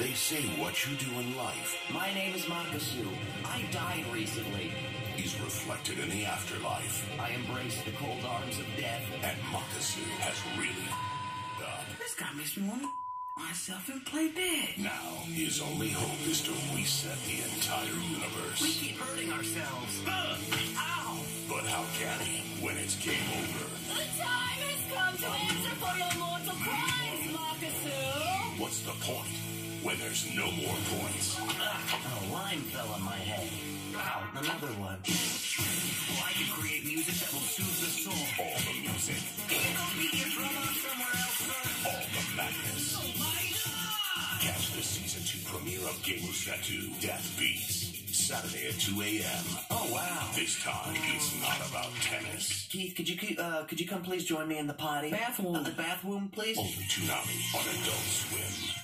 They say what you do in life My name is Makasu. I died recently. is reflected in the afterlife. I embrace the cold arms of death. And Makasu has really f***ed up. This guy makes me want to myself and play big. Now, his only hope is to reset the entire universe. We keep hurting ourselves. Ugh! Ow! But how can he when it's game over? The time has come to answer for your mortal crimes, Makasu! What's the point when there's no more points? A lime fell on my head. Ow, another one. Oh, I can create music that will soothe the soul. All the music, Can you go beat your drum somewhere else, sir? all the madness. Oh my god! Catch the season two premiere of Gēmusetto Death Beats. Saturday at 2 a.m. Oh wow. This time, it's not about tennis. Keith, could you uh, could you come please join me in the potty? Bathroom. Uh, the bathroom, please. Only Toonami on Adult Swim.